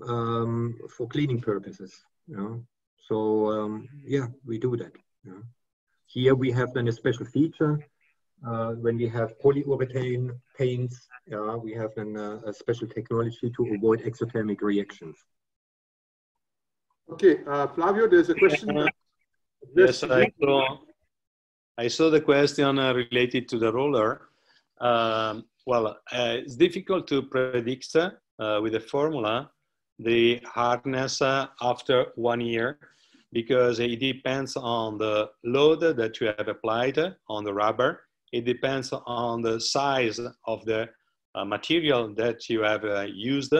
um, for cleaning purposes. Yeah. So um, yeah, we do that. Here we have then a special feature uh, when we have polyurethane paints. Yeah, we have then uh, a special technology to avoid exothermic reactions. Okay, uh, Flavio, there's a question. yes, I saw, I saw the question uh, related to the roller. Um, well, uh, it's difficult to predict uh, with the formula the hardness uh, after one year because it depends on the load that you have applied on the rubber. It depends on the size of the uh, material that you have uh, used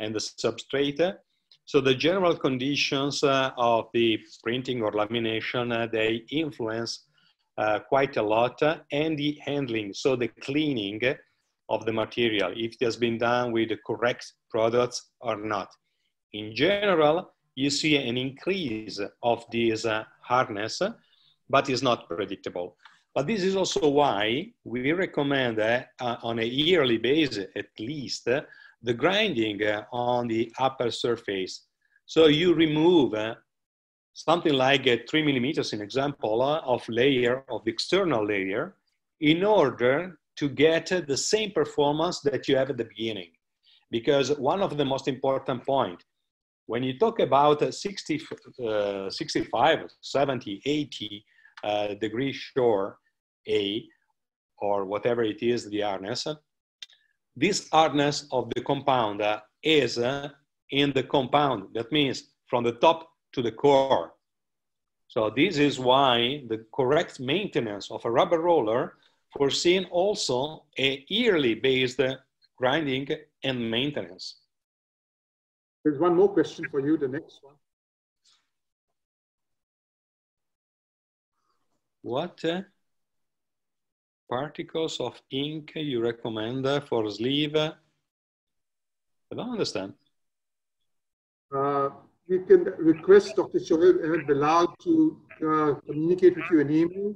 and the substrate. So the general conditions uh, of the printing or lamination, uh, they influence uh, quite a lot and the handling, so the cleaning of the material, if it has been done with the correct products or not. In general, you see an increase of this uh, hardness, but it's not predictable. But this is also why we recommend uh, on a yearly basis, at least, uh, the grinding uh, on the upper surface. So you remove uh, something like uh, three millimeters, in example, of layer of the external layer in order to get the same performance that you have at the beginning. Because one of the most important point when you talk about 60, uh, 65, 70, 80 uh, degree shore A, or whatever it is, the hardness, this hardness of the compound uh, is in the compound. That means from the top to the core. So this is why the correct maintenance of a rubber roller foreseen also a yearly based grinding and maintenance. There's one more question for you, the next one. What uh, particles of ink you recommend for sleeve? I don't understand. Uh, we can request Dr. Shoaib Ahmed Bilal to uh, communicate with you an email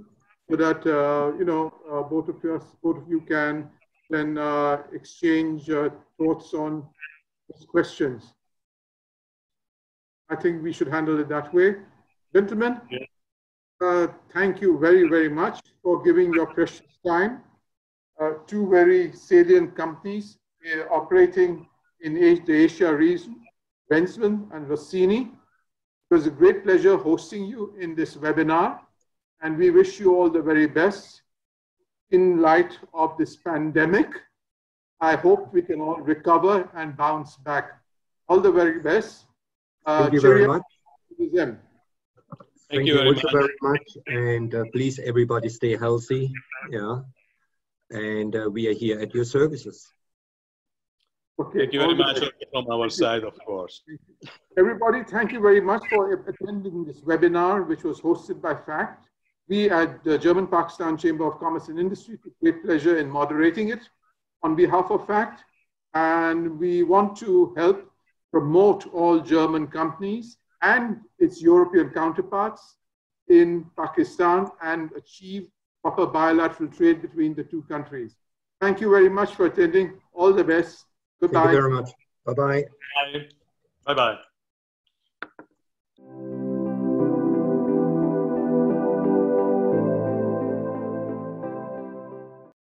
so that uh, you know uh, both of us, both of you can then uh, exchange uh, thoughts on these questions. I think we should handle it that way. Gentlemen, yeah. uh, thank you very, very much for giving your precious time. Uh, two very salient companies uh, operating in the Asia region, Renzmann and Rossini. It was a great pleasure hosting you in this webinar, and we wish you all the very best in light of this pandemic. I hope we can all recover and bounce back. All the very best. Uh, Thank you very much. Thank, Thank you, very, much. very much. And uh, please, everybody, stay healthy. Yeah. And uh, we are here at your services. Okay. Thank you very much from our side, of course. Everybody, thank you very much for attending this webinar, which was hosted by FAKT. We at the German Pakistan Chamber of Commerce and Industry took great pleasure in moderating it on behalf of FAKT. And we want to help promote all German companies and its European counterparts in Pakistan and achieve proper bilateral trade between the two countries. Thank you very much for attending. All the best. Goodbye. Thank you very much. Bye-bye. Bye-bye.